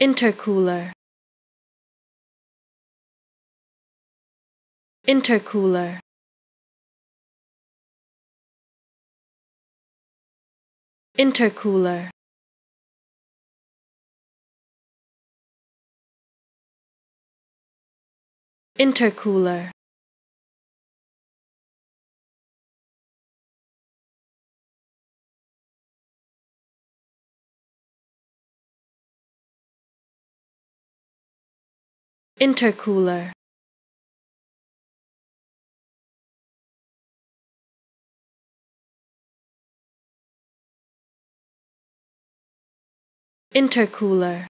intercooler. Intercooler. Intercooler. Intercooler intercooler. Intercooler